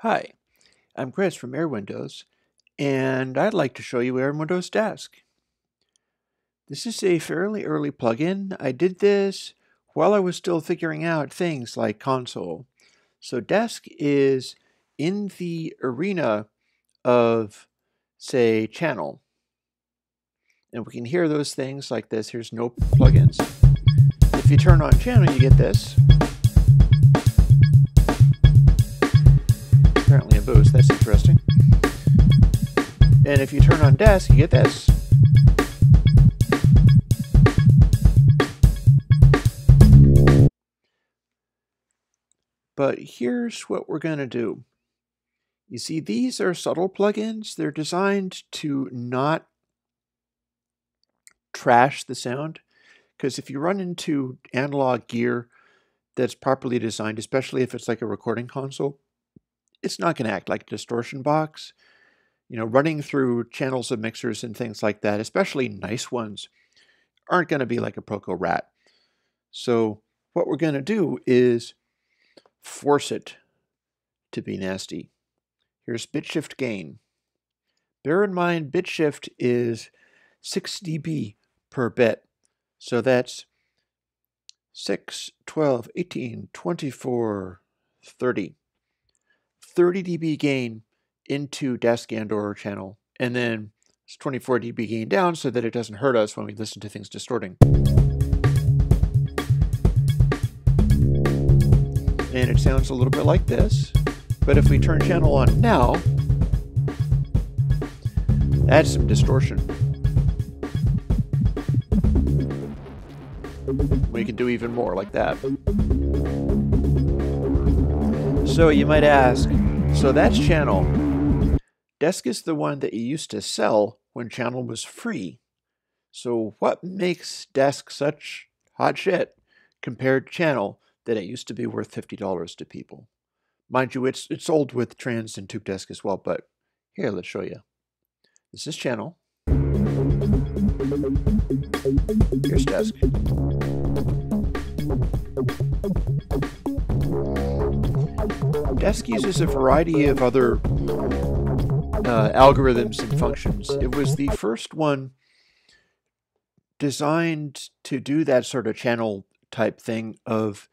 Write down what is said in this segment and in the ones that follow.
Hi, I'm Chris from Airwindows, and I'd like to show you Airwindows Desk. This is a fairly early plugin. I did this while I was still figuring out things like console. So Desk is in the arena of, say, channel. And we can hear those things like this. Here's no plugins. If you turn on channel, you get this. Apparently a boost. That's interesting. And if you turn on desk, you get this. But here's what we're going to do. You see, these are subtle plugins. They're designed to not trash the sound. Because if you run into analog gear that's properly designed, especially if it's like a recording console, it's not going to act like a distortion box. You know, running through channels of mixers and things like that, especially nice ones, aren't going to be like a Proco Rat. So what we're going to do is force it to be nasty. Here's bit shift gain. Bear in mind, bit shift is 6 dB per bit. So that's 6, 12, 18, 24, 30. 30 dB gain into desk and or channel, and then it's 24 dB gain down so that it doesn't hurt us when we listen to things distorting. And it sounds a little bit like this, but if we turn channel on now, add some distortion. We can do even more like that. So you might ask, so that's channel. Desk is the one that you used to sell when channel was free. So what makes desk such hot shit compared to channel that it used to be worth $50 to people? Mind you, it's, it's sold with trans and tube desk as well, but here, let's show you. This is channel. Here's desk. Desk uses a variety of other uh, algorithms and functions. It was the first one designed to do that sort of channel type thing of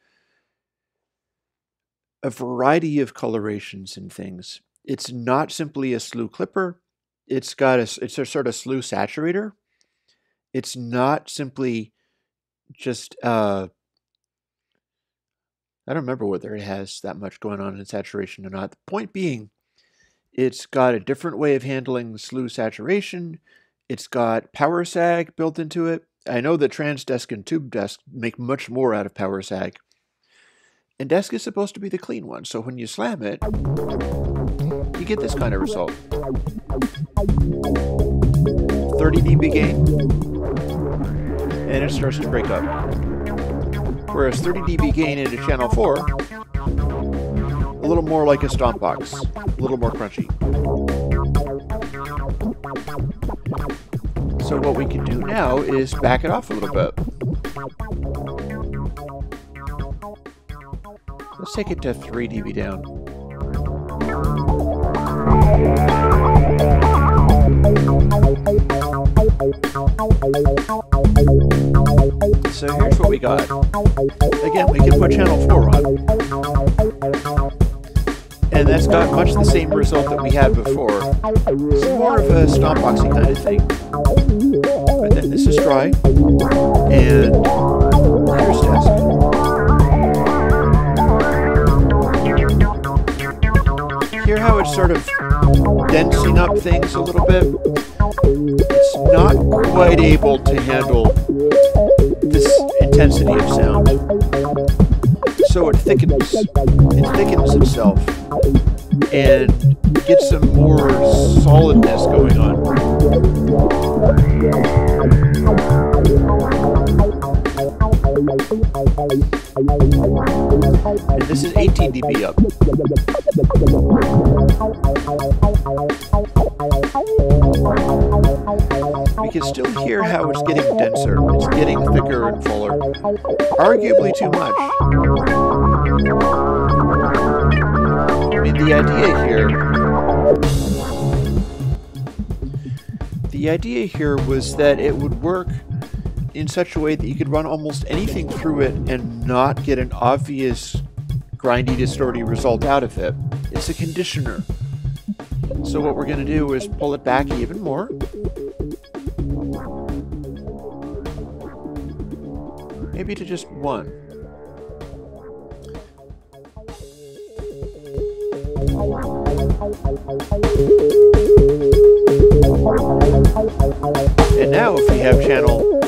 a variety of colorations and things. It's not simply a slew clipper. It's got a it's a sort of slew saturator. It's not simply just uh, I don't remember whether it has that much going on in saturation or not. The point being, it's got a different way of handling slew saturation. It's got power sag built into it. I know that Transdesk and TubeDesk make much more out of power sag. And Desk is supposed to be the clean one, so when you slam it, you get this kind of result. 30 dB gain, and it starts to break up whereas 30 dB gain into channel 4, a little more like a stomp box, a little more crunchy. So what we can do now is back it off a little bit. Let's take it to 3 dB down. So here's what we got. Again, we can put channel 4 on. And that's got much the same result that we had before. It's more of a stomp boxing kind of thing. But then this is dry. And here's desk. Hear how it's sort of densing up things a little bit? It's not quite able to handle intensity of sound. So it thickens, it thickens itself and gets some more solidness going on. And this is 18 dB up. Still hear how it's getting denser. It's getting thicker and fuller. Arguably too much. I mean, the idea here the idea here was that it would work in such a way that you could run almost anything through it and not get an obvious grindy, distorty result out of it. It's a conditioner. So what we're going to do is pull it back even more. Maybe to just one. And now if we have channel,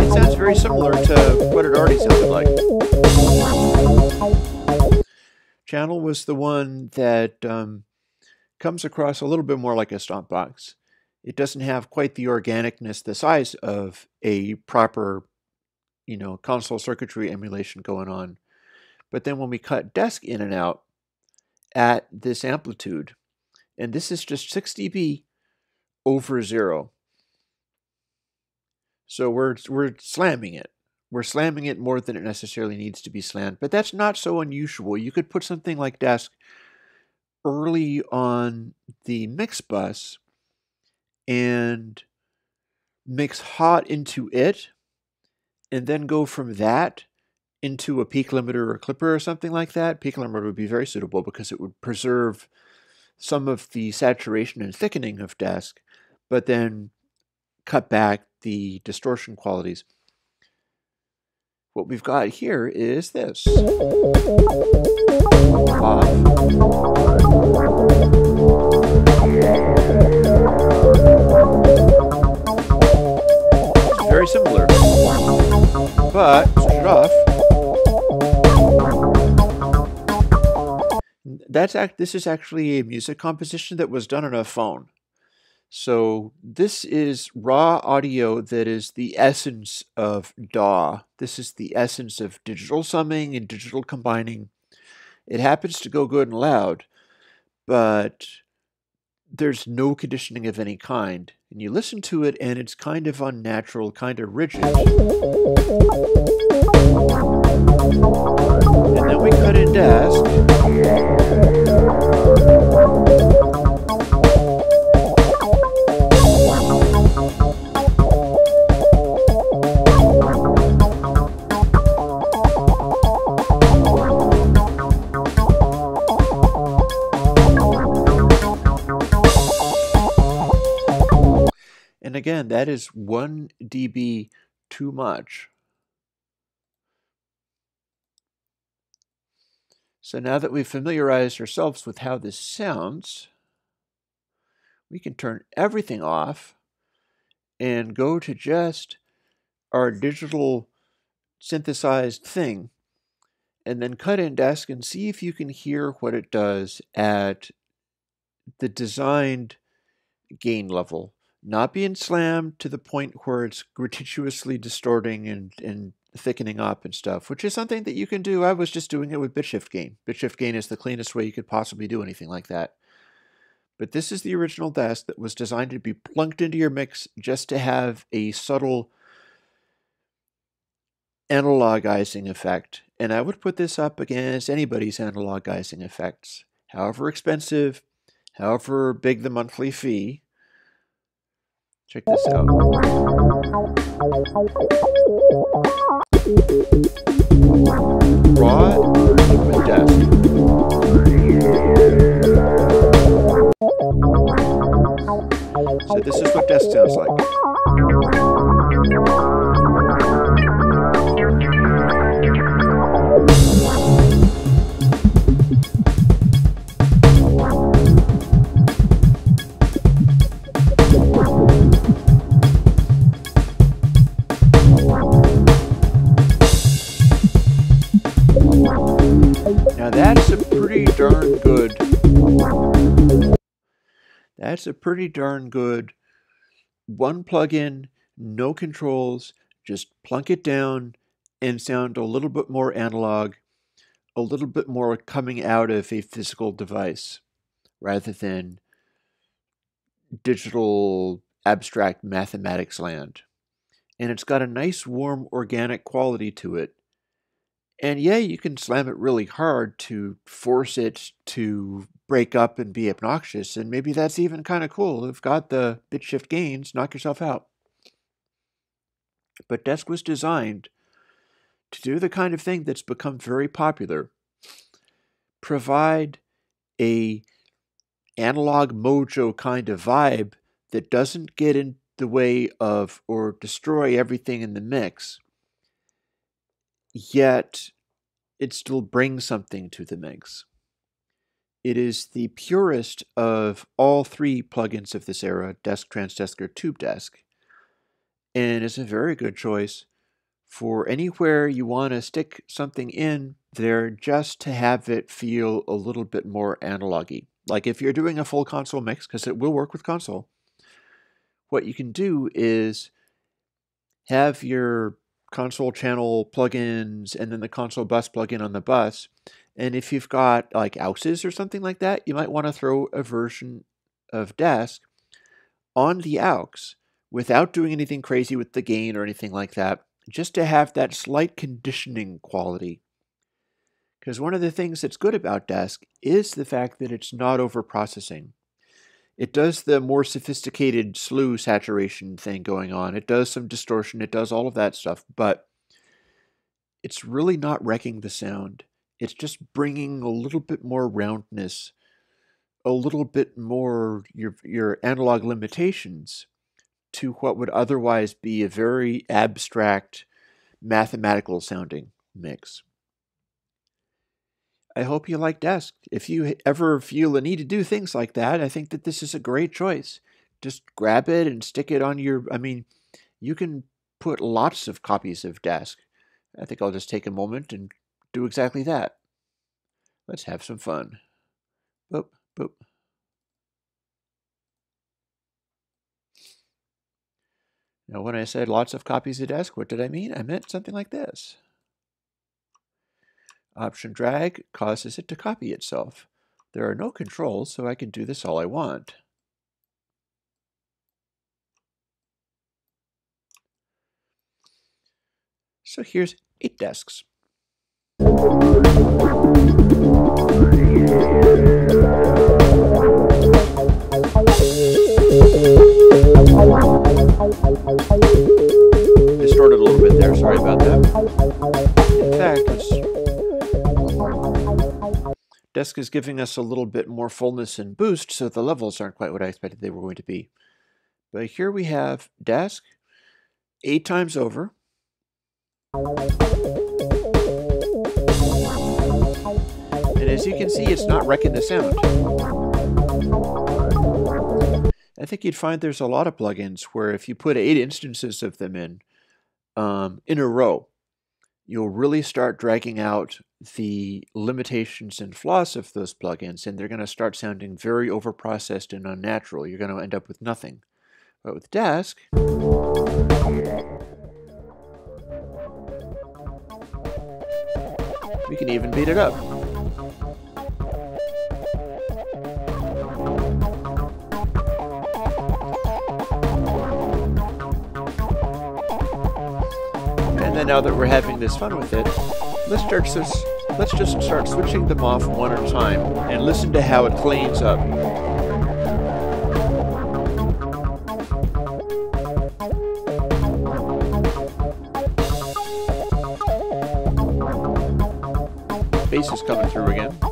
it sounds very similar to what it already sounded like. Channel was the one that um, comes across a little bit more like a stomp box. It doesn't have quite the organicness, the size of a proper, you know, console circuitry emulation going on. But then when we cut desk in and out at this amplitude, and this is just 6 dB over zero. So we're, we're slamming it. We're slamming it more than it necessarily needs to be slammed, but that's not so unusual. You could put something like desk early on the mix bus and mix hot into it and then go from that into a peak limiter or a clipper or something like that. Peak limiter would be very suitable because it would preserve some of the saturation and thickening of desk, but then cut back the distortion qualities. What we've got here is this. Very similar, but. That's act. This is actually a music composition that was done on a phone. So this is raw audio that is the essence of DAW. This is the essence of digital summing and digital combining. It happens to go good and loud, but there's no conditioning of any kind. And you listen to it and it's kind of unnatural, kind of rigid. And then we cut in. Again, that is 1 dB too much. So now that we've familiarized ourselves with how this sounds, we can turn everything off and go to just our digital synthesized thing and then cut in desk and see if you can hear what it does at the designed gain level not being slammed to the point where it's gratuitously distorting and, and thickening up and stuff, which is something that you can do. I was just doing it with BitShift gain. BitShift gain is the cleanest way you could possibly do anything like that. But this is the original desk that was designed to be plunked into your mix just to have a subtle analogizing effect. And I would put this up against anybody's analogizing effects. However expensive, however big the monthly fee, Check this out. Raw with desk. So this is what desk sounds like. That's a pretty darn good one plug-in, no controls, just plunk it down and sound a little bit more analog, a little bit more coming out of a physical device rather than digital abstract mathematics land. And it's got a nice warm organic quality to it And yeah, you can slam it really hard to force it to break up and be obnoxious, and maybe that's even kind of cool. If got the bit shift gains, knock yourself out. But Desk was designed to do the kind of thing that's become very popular. Provide a analog mojo kind of vibe that doesn't get in the way of or destroy everything in the mix, yet it still brings something to the mix. It is the purest of all three plugins of this era, Desk, Transdesk, or TubeDesk, and it's a very good choice for anywhere you want to stick something in there just to have it feel a little bit more analogy. Like if you're doing a full console mix, because it will work with console, what you can do is have your console channel plugins and then the console bus plugin on the bus. And if you've got like Ouses or something like that, you might want to throw a version of Desk on the AUX without doing anything crazy with the gain or anything like that, just to have that slight conditioning quality. Because one of the things that's good about Desk is the fact that it's not over processing. It does the more sophisticated slew saturation thing going on. It does some distortion. It does all of that stuff, but it's really not wrecking the sound. It's just bringing a little bit more roundness, a little bit more your your analog limitations to what would otherwise be a very abstract, mathematical sounding mix. I hope you like Desk. If you ever feel a need to do things like that, I think that this is a great choice. Just grab it and stick it on your. I mean, you can put lots of copies of Desk. I think I'll just take a moment and do exactly that. Let's have some fun. Boop, boop. Now, when I said lots of copies of Desk, what did I mean? I meant something like this. Option drag causes it to copy itself. There are no controls, so I can do this all I want. So here's eight desks. Distorted a little bit there, sorry about that. Fact, Desk is giving us a little bit more fullness and boost, so the levels aren't quite what I expected they were going to be. But here we have Desk eight times over. As you can see, it's not wrecking the sound. I think you'd find there's a lot of plugins where if you put eight instances of them in, um, in a row, you'll really start dragging out the limitations and flaws of those plugins, and they're going to start sounding very overprocessed and unnatural. You're going to end up with nothing. But with Desk, we can even beat it up. Now that we're having this fun with it, let's start this. Let's just start switching them off one at a time and listen to how it cleans up. Bass is coming through again.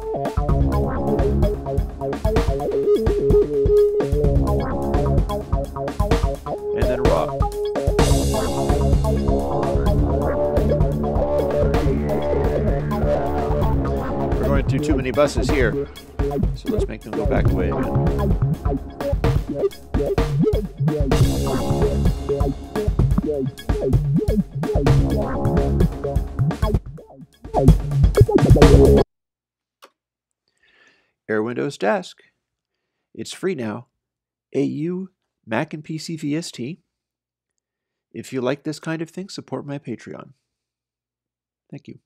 Buses here. So let's make them go back away way again. Airwindows Desk. It's free now. AU, Mac, and PC VST. If you like this kind of thing, support my Patreon. Thank you.